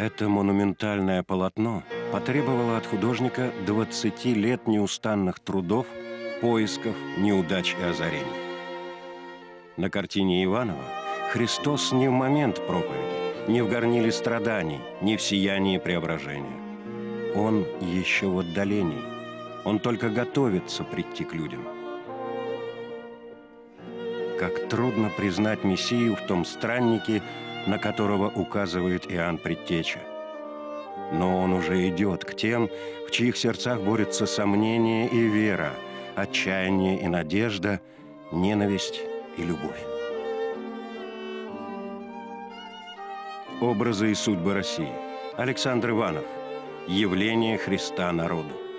Это монументальное полотно потребовало от художника 20 лет неустанных трудов, поисков, неудач и озарений. На картине Иванова Христос не в момент проповеди, не в горниле страданий, не в сиянии преображения. Он еще в отдалении. Он только готовится прийти к людям. Как трудно признать Мессию в том страннике, на которого указывает Иоанн Предтеча. Но он уже идет к тем, в чьих сердцах борются сомнение и вера, отчаяние и надежда, ненависть и любовь. Образы и судьбы России. Александр Иванов. Явление Христа народу.